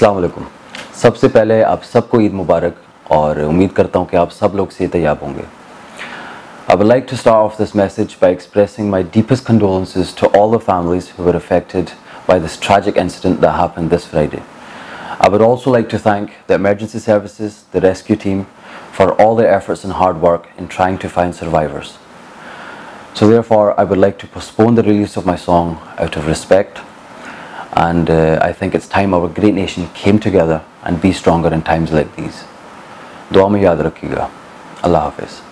अस्सलाम वालेकुम सबसे पहले आप सबको ईद मुबारक और उम्मीद करता हूँ कि आप सब लोग सेहतयाब होंगे I would like to start off this message by expressing my deepest condolences to all the families who were affected by this tragic incident that happened this Friday. I would also like to thank the emergency services, the rescue team, for all their efforts and hard work in trying to find survivors. So therefore, I would like to postpone the release of my song out of respect and uh, I think it's time our great nation came together and be stronger in times like these. Dua mein yaad rakhiyega. Allah Hafiz.